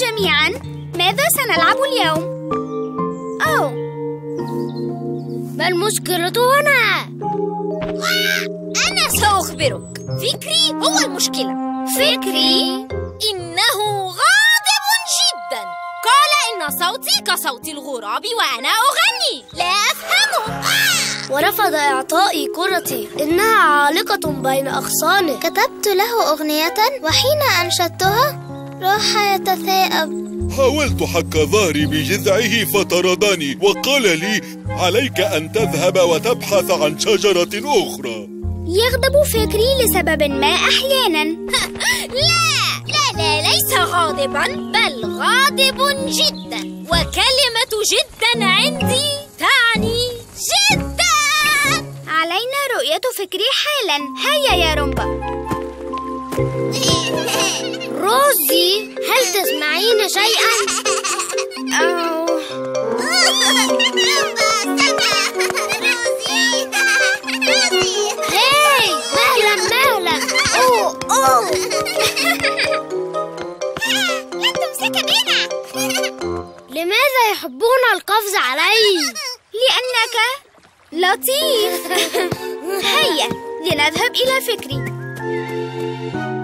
جميعا. ماذا سنلعب اليوم؟ أوه ما المشكلة هنا؟ أنا سأخبرك. فكري هو المشكلة. فكري؟ إنه غاضب جدا. قال إن صوتي كصوت الغراب وأنا أغني. لا أفهمه. ورفض إعطائي كرتي. إنها عالقة بين أغصانه. كتبت له أغنية وحين أنشدتها راح يتثاءب. حاولت حك ظهري بجذعه فطردني وقال لي عليك أن تذهب وتبحث عن شجرة أخرى. يغضب فكري لسبب ما أحيانا. لا لا لا ليس غاضبا بل غاضب جدا. وكلمة جدا عندي تعني جدا. علينا رؤية فكري حالا. هيا يا رومبا تسمعين شيئا؟ هاي مهلا مهلا. أوه أوه. لماذا يحبون القفز علي؟ لأنك لطيف. هيا لنذهب إلى فكري.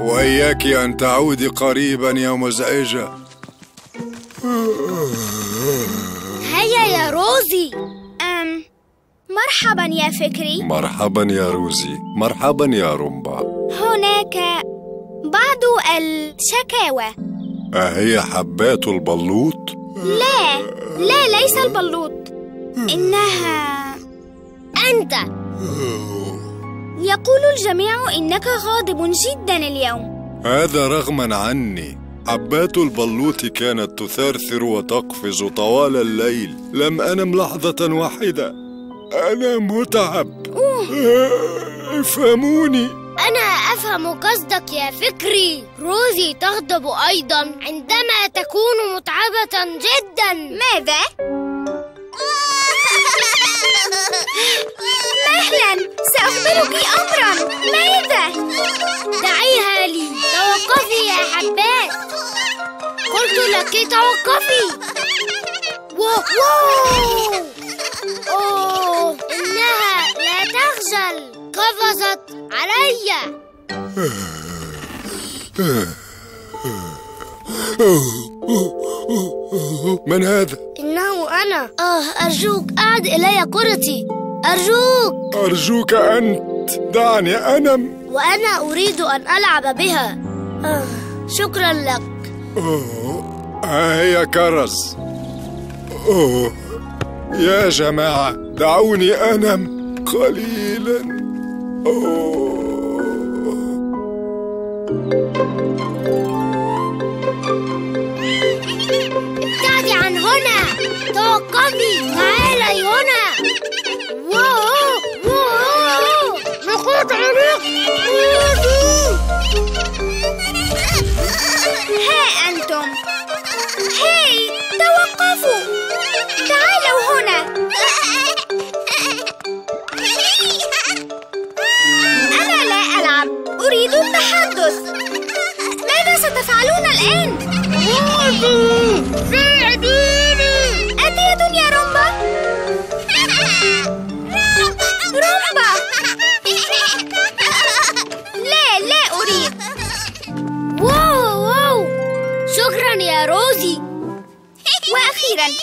وإياك أن تعودي قريبا يا مزعجة هيا يا روزي. أم مرحبا يا فكري. مرحبا يا روزي. مرحبا يا رومبا. هناك بعض الشكاوى. أهي حبات البلوط؟ لا لا ليس البلوط. إنها أنت. يقول الجميع إنك غاضب جدا اليوم. هذا رغما عني. حبات البلوط كانت تثرثر وتقفز طوال الليل. لم أنم لحظة واحدة. أنا متعب. افهموني. أنا أفهم قصدك يا فكري. روزي تغضب أيضا عندما تكون متعبة جدا. ماذا؟ مهلا سأخبرك أمرا. ماذا؟ دعيها لي توقفي يا حبات قلت لك توقفي. واو واو. أوه إنها لا تخجل. قفزت علي. من هذا؟ إنه أنا. آه أرجوك أعد إلي كرتي. أرجوك. أرجوك أنت دعني أنم. وأنا أريد أن ألعب بها. آه شكرا لك. ها هي كرز. أوه يا جماعة دعوني أنم قليلا. أوه. ابتعدي عن هنا. توقفي.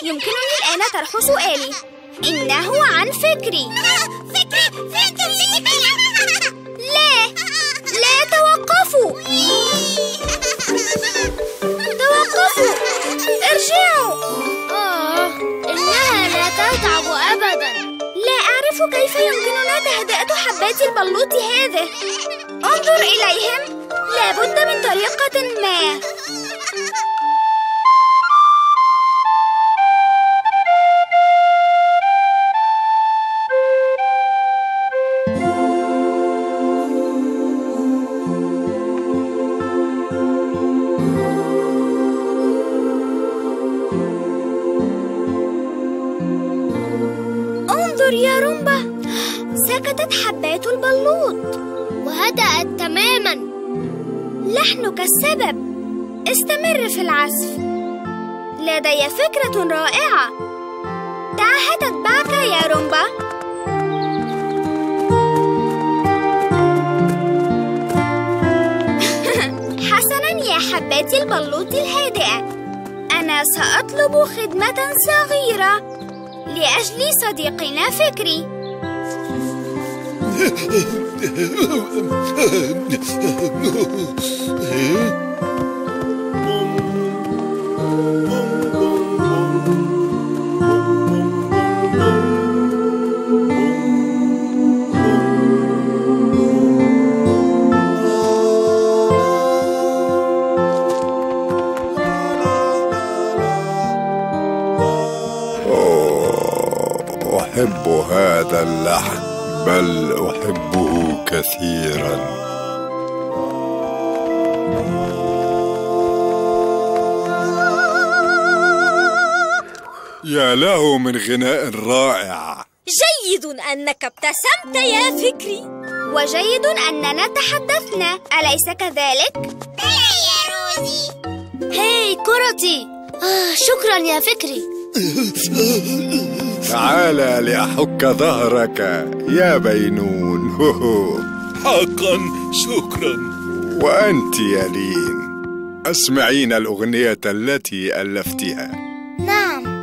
يمكنني الآن طرح سؤالي إنه عن فكري. فكري فكري. لا لا توقفوا توقفوا ارجعوا آه إنها لا تتعب أبدا. لا أعرف كيف يمكننا تهدئة حبات البلوط هذه. انظر إليهم. لابد من طريقة ما. انظر يا رومبا سكتت حبات البلوط. وهدأت تماما. لحنك السبب. استمر في العزف. لدي فكرة رائعة. دعها تتبعك يا رومبا. حسنا يا حباتي البلوط الهادئة. أنا سأطلب خدمة صغيرة. لأجل صديقنا فكري. هذا اللحن بل أحبه كثيرا. يا له من غناء رائع. جيد أنك ابتسمت يا فكري. وجيد أننا تحدثنا. أليس كذلك؟ هاي كرتي. آه شكرا يا فكري. تعال لأحك ظهرك يا بينون. حقا شكرا. وأنت يا لين. أسمعين الأغنية التي ألفتها. نعم.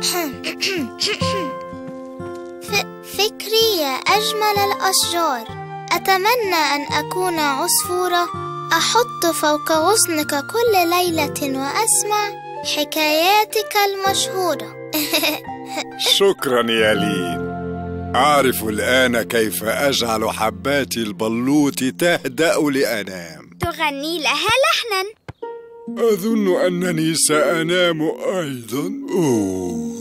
فكري يا أجمل الأشجار. أتمنى أن أكون عصفورة. أحط فوق غصنك كل ليلة وأسمع حكاياتك المشهورة. شكرا يا لين أعرف الآن كيف أجعل حبات البلوط تهدأ لأنام. تغني لها لحنا. أظن أنني سأنام أيضا. أوه.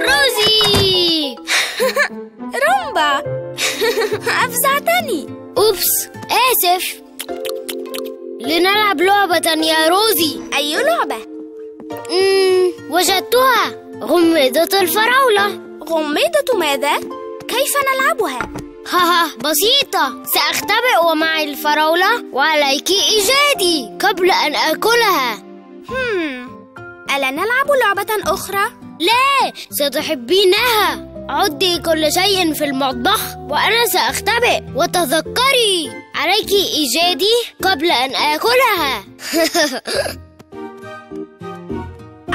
روزي! رومبا! أفزعتني. أوبس. آسف. لنلعب لعبة يا روزي أي لعبة؟ مم. وجدتها غميضة الفراولة غميضة ماذا؟ كيف نلعبها؟ هاها بسيطة سأختبئ ومعي الفراولة وعليك إيجادي قبل أن آكلها هم ألا نلعب لعبة أخرى؟ لا ستحبينها عدي كل شيء في المطبخ وأنا سأختبئ وتذكري عليك إيجادي قبل أن آكلها.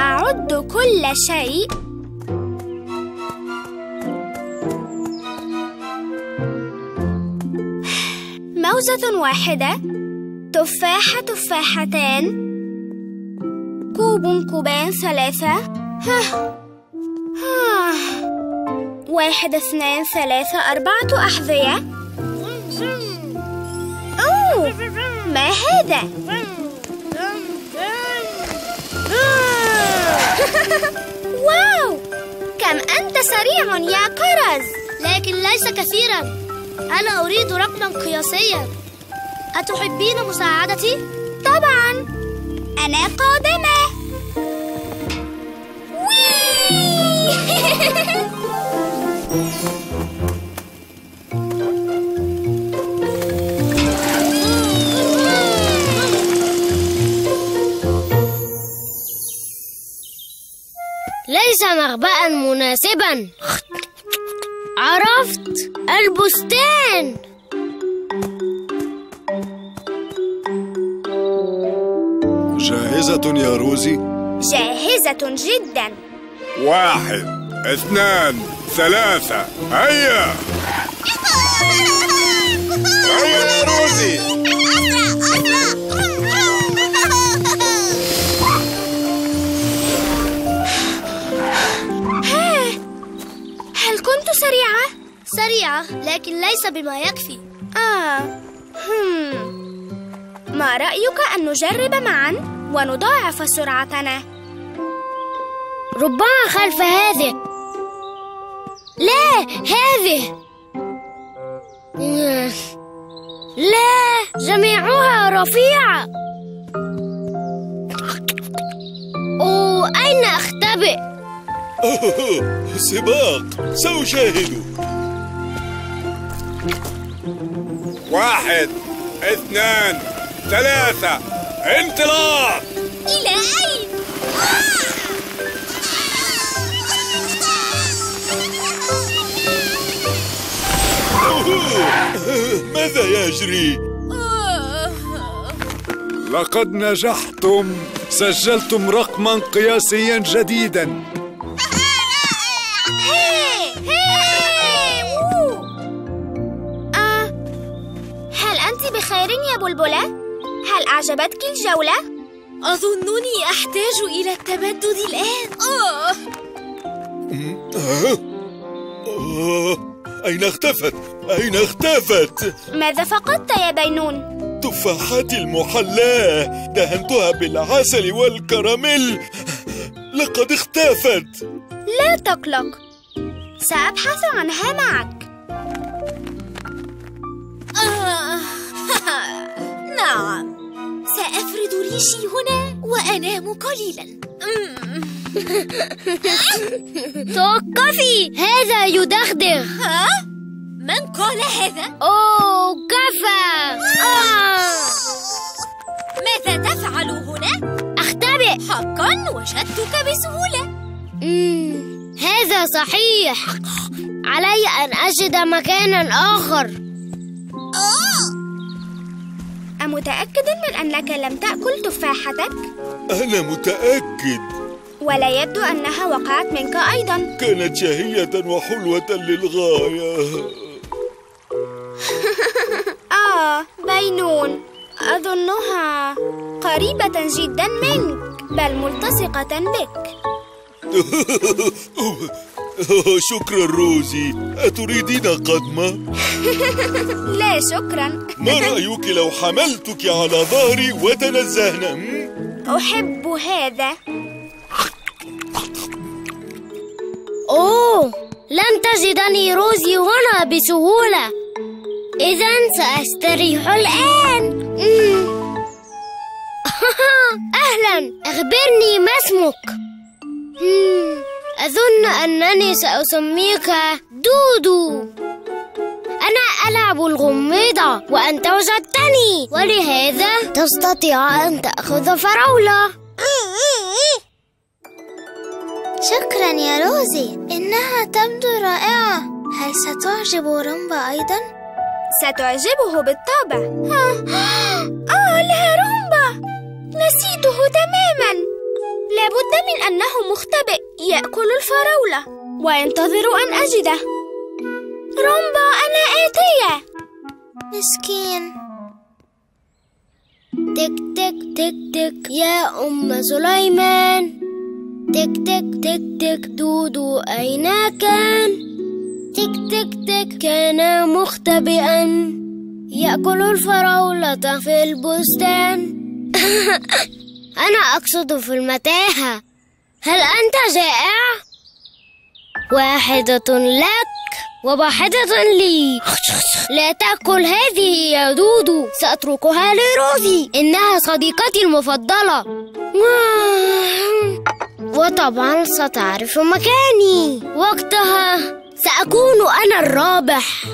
أعد كل شيء. موزة واحدة. تفاحة تفاحتان. كوب كوبان ثلاثة. واحد اثنان ثلاثة أربعة أحذية. ما هذا؟ واو! كم أنت سريع يا كرز لكن ليس كثيرا. أنا أريد رقما قياسيا. أتحبين مساعدتي؟ طبعا. أنا قادمة. ليس مناسبا. عرفت؟ البستان. جاهزة يا روزي؟ جاهزة جدا. واحد اثنان ثلاثة. هيا. هيا يا روزي هل كنت سريعة؟ سريعة لكن ليس بما يكفي آه هم. ما رأيك أن نجرب معا ونضاعف سرعتنا؟ ربما خلف هذه لا هذه لا جميعها رفيعة أوه أين أختبئ؟ سباق سأشاهد واحد اثنان الثلاثة انطلاق إلى أين؟ ماذا يجري؟ لقد نجحتم سجلتم رقما قياسيا جديدا بلبلة؟ هل أعجبتك الجولة؟ أظنني أحتاج إلى التمدد الآن آه. أين اختفت؟ أين اختفت؟ ماذا فقدت يا بينون؟ تفاحاتي المحلاة دهنتها بالعسل والكراميل لقد اختفت لا تقلق سأبحث عنها معك آه. نعم سأفرد ريشي هنا وأنام قليلا. توقفي هذا يدغدغ ها؟ من قال هذا؟ أوه كفى آه. ماذا تفعل هنا؟ أختبئ حقا وجدتك بسهولة. هذا صحيح علي أن أجد مكانا آخر أمتأكد من أنك لم تأكل تفاحتك؟ أنا متأكد. ولا يبدو أنها وقعت منك أيضا. كانت شهية وحلوة للغاية. آه بينون. أظنها قريبة جدا منك بل ملتصقة بك. شكرا روزي أتريدين قدمة؟ لا شكرا ما رأيك لو حملتك على ظهري وتنزهنا؟ أحب هذا أوه لن تجدني روزي هنا بسهولة إذا سأستريح الآن. أهلا أخبرني ما اسمك. أظن أنني سأسميك دودو. أنا ألعب الغميضة وأنت وجدتني ولهذا تستطيع أن تأخذ فراولة شكرا يا روزي. إنها تبدو رائعة. هل ستعجب رومبا أيضا؟ ستعجبه بالطبع. آه لا رومبا نسيته تماما. لابد من أنه مختبئ يأكل الفراولة وينتظر أن أجده. رومبا أنا آتية. مسكين. تك تك تك تك يا أم سليمان. تك تك تك تك دودو أين كان؟ تك تك تك كان مختبئا. يأكل الفراولة في البستان. أنا أقصد في المتاهة. هل أنت جائع؟ واحدة لك وواحدة لي. لا تأكل هذه يا دودو سأتركها لروزي. إنها صديقتي المفضلة. وطبعا ستعرف مكاني. وقتها سأكون أنا الرابح.